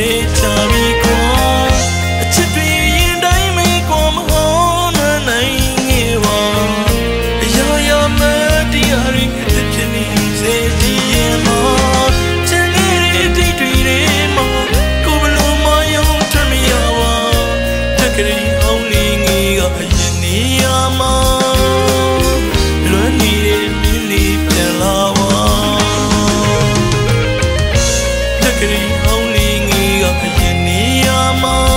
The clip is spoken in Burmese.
လေးချာပြီးကောအချစ်တွေရင်တိုင်းမေးကောမဟုတ်နိုင်ငယ်ပါအရာရာမတရားရင်းတစ်ဖြစ်နေစေချင်ရင်မချင်နေတဲ့တိတ်တွေတွေမကိုဘလုံးမယုံထမရပါတကယ်အောင်လေးငယ်ကအရင်နေရမှာ Mom.